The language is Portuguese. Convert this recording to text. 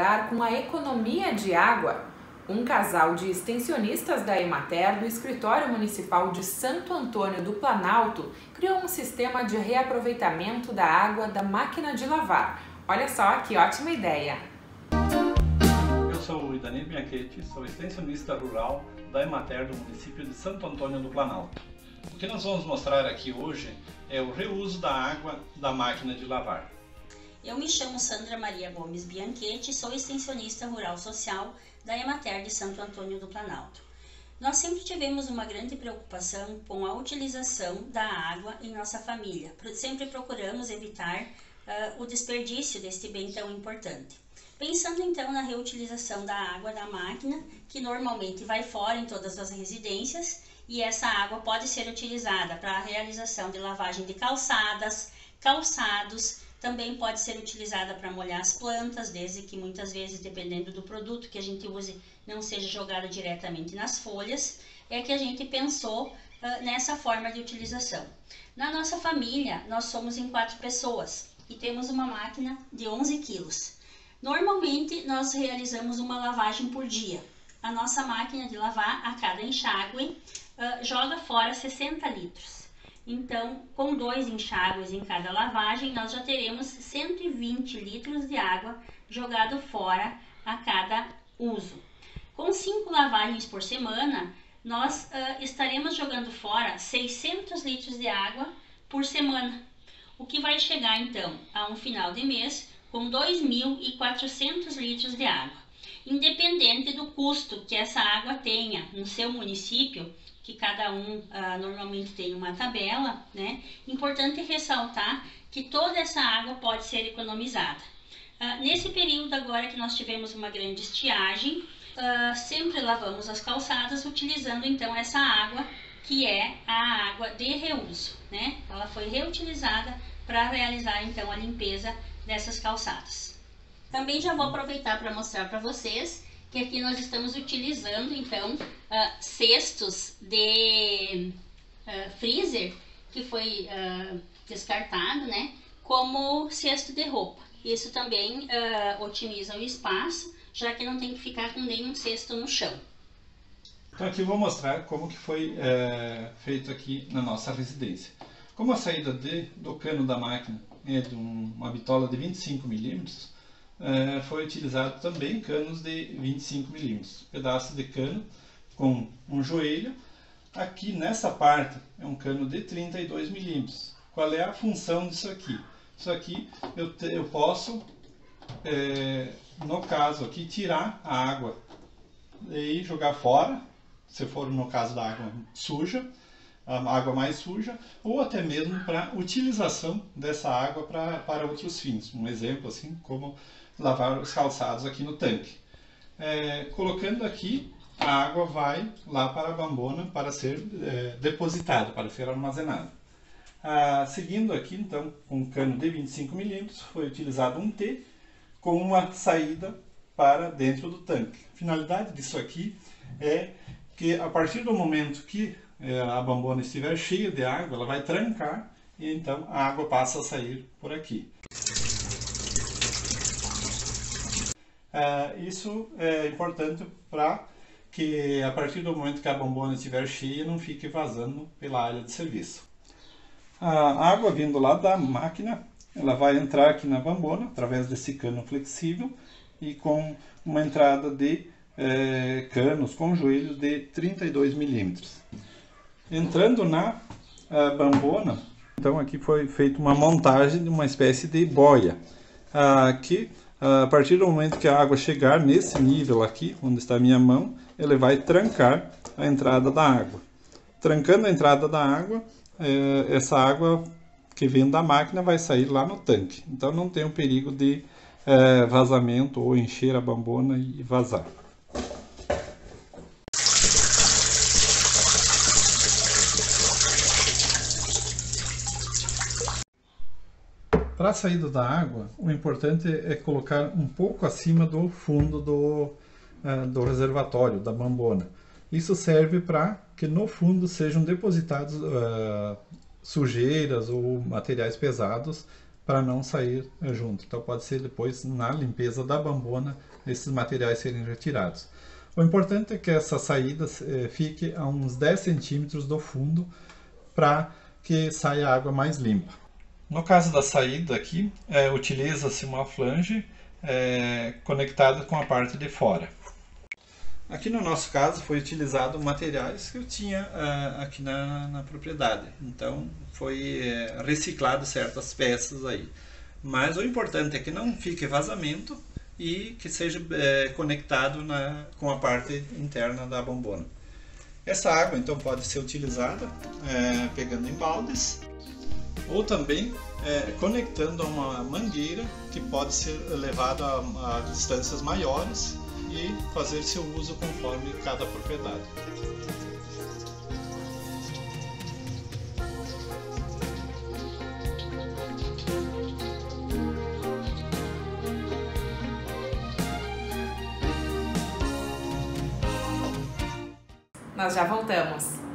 colaborar com a economia de água? Um casal de extensionistas da Emater do Escritório Municipal de Santo Antônio do Planalto criou um sistema de reaproveitamento da água da máquina de lavar. Olha só que ótima ideia! Eu sou o Idanir Bianchetti, sou extensionista rural da Emater do município de Santo Antônio do Planalto. O que nós vamos mostrar aqui hoje é o reuso da água da máquina de lavar. Eu me chamo Sandra Maria Gomes Bianchetti, sou extensionista rural social da Emater de Santo Antônio do Planalto. Nós sempre tivemos uma grande preocupação com a utilização da água em nossa família. Sempre procuramos evitar uh, o desperdício deste bem tão importante. Pensando então na reutilização da água da máquina, que normalmente vai fora em todas as residências, e essa água pode ser utilizada para a realização de lavagem de calçadas, calçados, também pode ser utilizada para molhar as plantas, desde que muitas vezes, dependendo do produto que a gente use, não seja jogada diretamente nas folhas. É que a gente pensou uh, nessa forma de utilização. Na nossa família, nós somos em quatro pessoas e temos uma máquina de 11 quilos. Normalmente, nós realizamos uma lavagem por dia. A nossa máquina de lavar, a cada enxágue, uh, joga fora 60 litros. Então, com dois enxágues em cada lavagem, nós já teremos 120 litros de água jogado fora a cada uso. Com cinco lavagens por semana, nós uh, estaremos jogando fora 600 litros de água por semana, o que vai chegar então a um final de mês com 2.400 litros de água. Independente do custo que essa água tenha no seu município, que cada um ah, normalmente tem uma tabela, né? Importante ressaltar que toda essa água pode ser economizada. Ah, nesse período agora que nós tivemos uma grande estiagem, ah, sempre lavamos as calçadas utilizando então essa água que é a água de reuso, né? Ela foi reutilizada para realizar então a limpeza dessas calçadas. Também já vou aproveitar para mostrar para vocês que aqui nós estamos utilizando então uh, cestos de uh, freezer que foi uh, descartado, né, como cesto de roupa. Isso também otimiza o espaço, já que não tem que ficar com nenhum cesto no chão. Então aqui eu vou mostrar como que foi é, feito aqui na nossa residência. Como a saída de, do cano da máquina é de um, uma bitola de 25 milímetros, é, foi utilizado também canos de 25 milímetros, pedaço de cano com um joelho. Aqui nessa parte é um cano de 32 milímetros. Qual é a função disso aqui? Isso aqui eu, te, eu posso, é, no caso aqui, tirar a água e jogar fora, se for no caso da água suja, a água mais suja, ou até mesmo para utilização dessa água pra, para outros fins. Um exemplo assim como lavar os calçados aqui no tanque. É, colocando aqui, a água vai lá para a bambona para ser é, depositada, para ser armazenada. Ah, seguindo aqui, então, com um cano de 25 milímetros, foi utilizado um T com uma saída para dentro do tanque. A finalidade disso aqui é que a partir do momento que é, a bambona estiver cheia de água, ela vai trancar e então a água passa a sair por aqui. Uh, isso é importante para que a partir do momento que a bombona estiver cheia não fique vazando pela área de serviço. A água vindo lá da máquina, ela vai entrar aqui na bombona através desse cano flexível e com uma entrada de é, canos com joelhos de 32 milímetros. Entrando na bambona, então aqui foi feita uma montagem de uma espécie de boia, que a partir do momento que a água chegar nesse nível aqui, onde está a minha mão, ele vai trancar a entrada da água. Trancando a entrada da água, é, essa água que vem da máquina vai sair lá no tanque. Então não tem o perigo de é, vazamento ou encher a bambona e vazar. Para a saída da água, o importante é colocar um pouco acima do fundo do, uh, do reservatório, da bambona. Isso serve para que no fundo sejam depositados uh, sujeiras ou materiais pesados para não sair junto. Então pode ser depois na limpeza da bambona esses materiais serem retirados. O importante é que essa saída eh, fique a uns 10 centímetros do fundo para que saia a água mais limpa. No caso da saída aqui, é, utiliza-se uma flange é, conectada com a parte de fora. Aqui no nosso caso foi utilizado materiais que eu tinha uh, aqui na, na, propriedade, então foi uh, reciclado certas peças aí. Mas o importante é que não fique vazamento e que seja uh, conectado na, com a parte interna da bombona. Essa água então pode ser utilizada pegando em baldes ou também conectando a uma mangueira que pode ser levada a, a distâncias maiores e fazer seu uso conforme cada propriedade. Nós já voltamos.